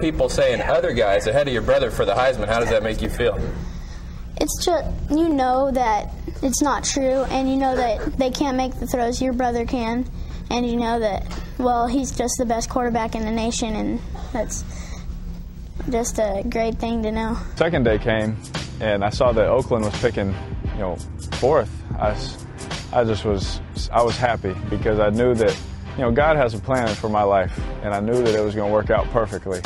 People saying other guys ahead of your brother for the Heisman. How does that make you feel? It's just you know that it's not true, and you know that they can't make the throws your brother can, and you know that well he's just the best quarterback in the nation, and that's just a great thing to know. Second day came, and I saw that Oakland was picking, you know, fourth. I, I just was I was happy because I knew that you know God has a plan for my life, and I knew that it was going to work out perfectly.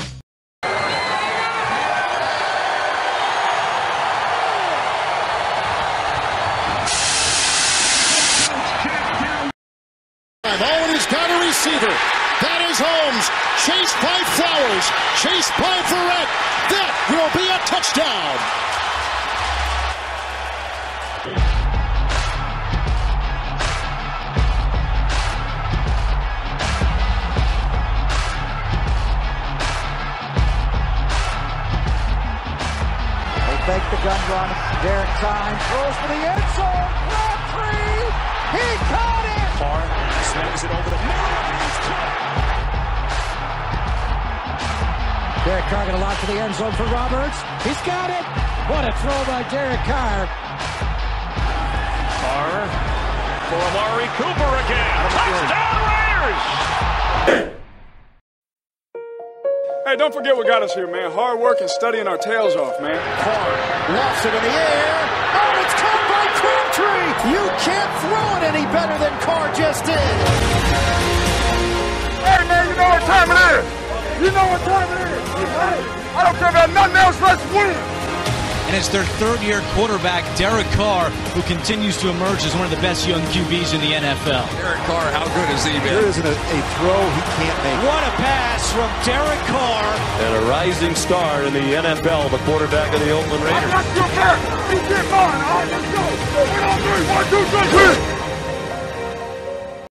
Owen has got a receiver. That is Holmes. Chased by Flowers. Chased by Verrett. That will be a touchdown. They fake the gun run. Derek Time throws for the end zone. Crabtree. He caught it. Carr snags it over the middle. Derek Carr going to launch to the end zone for Roberts. He's got it. What a throw by Derek Carr. Carr for Amari Cooper again. Touchdown Raiders! Hey, don't forget what got us here, man. Hard work and studying our tails off, man. Carr lofts it in the air. Oh, it's caught by Crabtree. You can't throw it any better than Carr just did. What time it is. I don't care about nothing else. Let's win. And it's their third year quarterback, Derek Carr, who continues to emerge as one of the best young QBs in the NFL. Derek Carr, how good is he been? There isn't a, a throw he can't make. What a pass from Derek Carr. And a rising star in the NFL, the quarterback of the Oakland Raiders. I got your back. You get mine. All right, let's go. One, two, three. One, two, three.